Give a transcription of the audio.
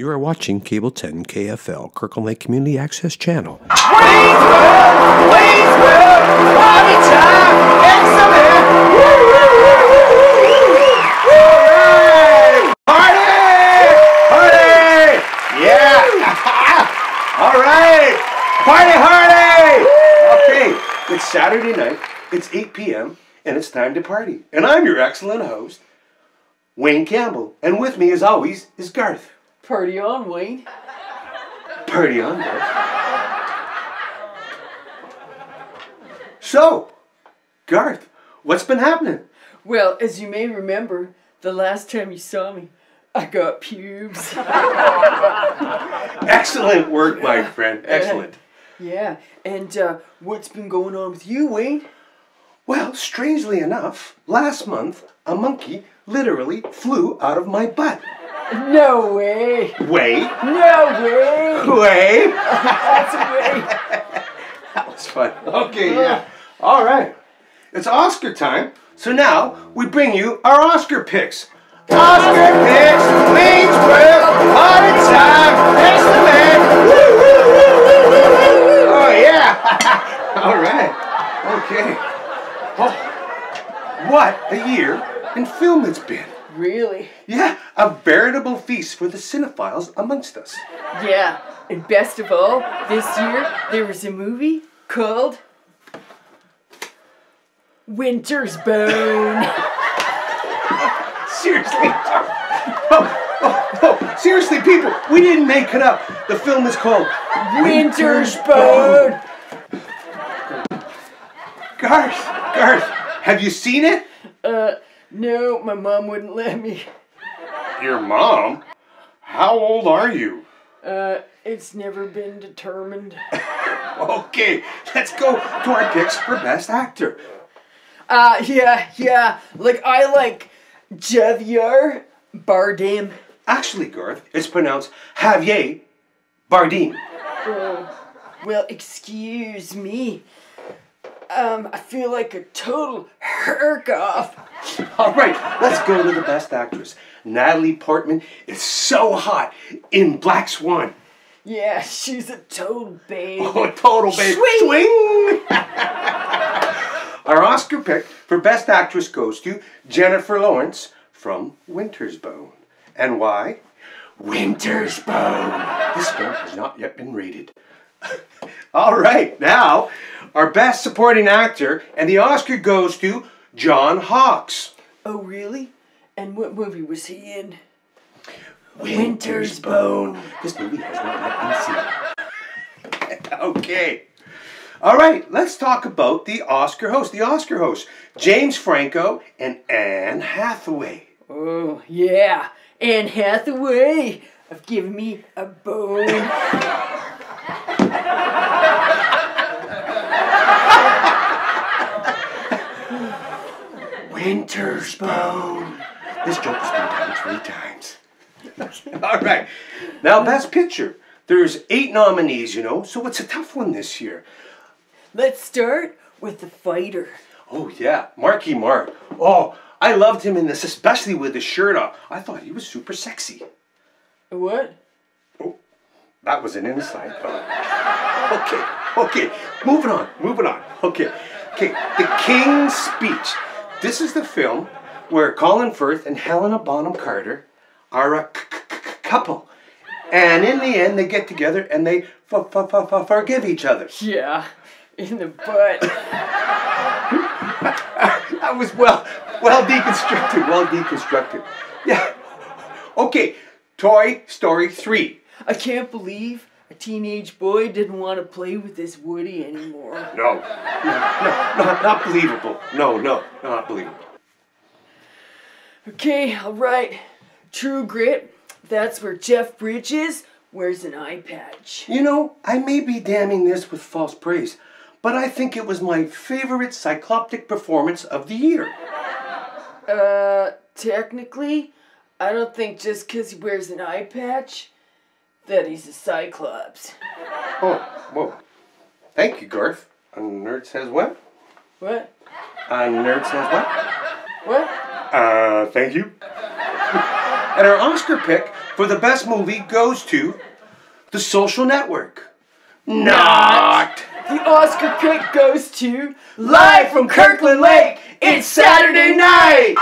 You are watching Cable 10 KFL, Kirkland Lake Community Access Channel. Party! Yeah! All right! Party hardy! Okay, it's Saturday night, it's 8 p.m., and it's time to party. And I'm your excellent host, Wayne Campbell. And with me, as always, is Garth. Party on, Wayne. Purdy on. So, Garth, what's been happening? Well, as you may remember, the last time you saw me, I got pubes. Excellent work, my friend. Excellent. yeah, and uh, what's been going on with you, Wayne? Well, strangely enough, last month, a monkey literally flew out of my butt. No way! Wait, No way! wait. That's way! That was fun. Okay, yeah. All right. It's Oscar time. So now we bring you our Oscar picks. Oscar picks, Wayne's World, party time, next the man. Woo, woo, woo, woo, woo, woo. Oh, yeah. All right. Okay. Oh, what a year in film it's been. Really? Yeah, a veritable feast for the cinephiles amongst us. Yeah, and best of all, this year there was a movie called Winter's Bone. Seriously. Oh, oh, oh, seriously, people, we didn't make it up. The film is called Winter's Bone! Garth, Garth, have you seen it? Uh, no, my mom wouldn't let me. Your mom? How old are you? Uh, it's never been determined. Okay, let's go to our picks for Best Actor. Uh, yeah, yeah. Like, I like Javier Bardem. Actually, Garth, it's pronounced Javier Bardem. Oh, well, excuse me. Um, I feel like a total herk off. All right, let's go to the Best Actress. Natalie Portman is so hot in Black Swan. Yeah, she's a total babe. Oh, total babe. Swing. Swing! Our Oscar pick for Best Actress goes to Jennifer Lawrence from Winter's Bone. And why? Winter's Bone. This film has not yet been rated. All right, now our Best Supporting Actor, and the Oscar goes to John Hawkes. Oh, really? And what movie was he in? Winter's Bone. This movie has not yet been seen. okay. All right, let's talk about the Oscar host. The Oscar host, James Franco and Anne Hathaway. Oh, yeah. Anne Hathaway of Give Me a Bone. Winter's Bone. This joke has been done three times. All right. Now, Best Picture. There's eight nominees, you know, so it's a tough one this year. Let's start with The Fighter. Oh, yeah, Marky Mark. Oh, I loved him in this, especially with his shirt off. I thought he was super sexy. What? Oh, that was an inside thought. Okay, okay, moving on, moving on. Okay, okay, The King's Speech. This is the film where Colin Firth and Helena Bonham Carter are a couple. And in the end, they get together and they forgive each other. Yeah, in the butt. That was well, well deconstructed, well deconstructed. Yeah. Okay, Toy Story 3. I can't believe a teenage boy didn't want to play with this Woody anymore. No, no, no, not, not believable. No, no, not believable. Okay, alright. True Grit, that's where Jeff Bridges wears an eye patch. You know, I may be damning this with false praise, but I think it was my favorite cycloptic performance of the year. Uh, technically, I don't think just 'cause he wears an eye patch that he's a Cyclops. Oh, whoa. Thank you, Garth. A nerd says what? What? A nerd says what? What? Uh, thank you. and our Oscar pick for the best movie goes to The Social Network. Not. The Oscar pick goes to Live from Kirkland Lake. It's Saturday night.